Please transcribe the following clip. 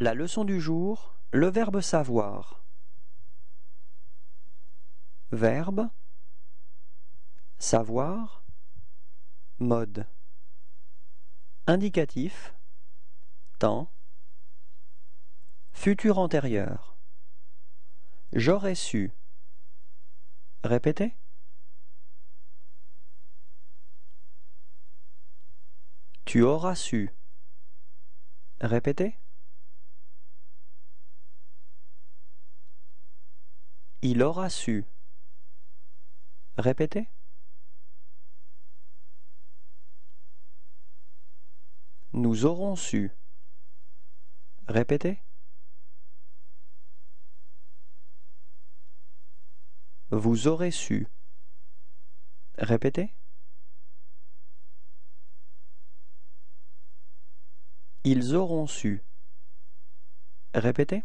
La leçon du jour, le verbe savoir. Verbe savoir mode indicatif temps futur antérieur J'aurais su. Répétez. Tu auras su. Répétez. Il aura su. Répétez. Nous aurons su. Répétez. Vous aurez su. Répétez. Ils auront su. Répétez.